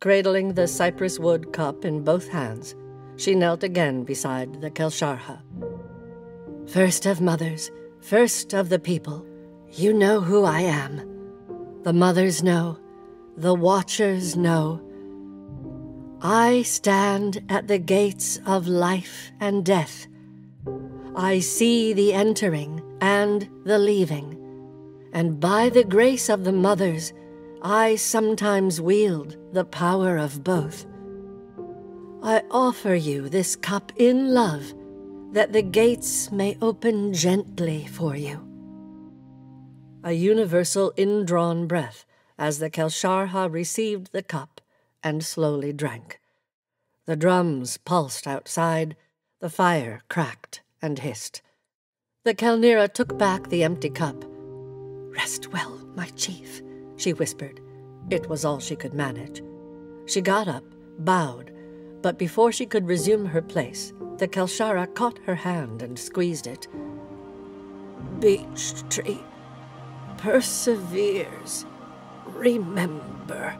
Cradling the cypress wood cup in both hands, she knelt again beside the Kelsharha. First of mothers, first of the people, you know who I am. The mothers know, the watchers know. I stand at the gates of life and death. I see the entering and the leaving, and by the grace of the mothers, I sometimes wield the power of both. I offer you this cup in love, that the gates may open gently for you. A universal indrawn breath as the Kelsharha received the cup and slowly drank. The drums pulsed outside, the fire cracked and hissed. The Kelnira took back the empty cup. Rest well, my chief, she whispered. It was all she could manage. She got up, bowed, but before she could resume her place, the Kelshara caught her hand and squeezed it. Beech tree perseveres. Remember.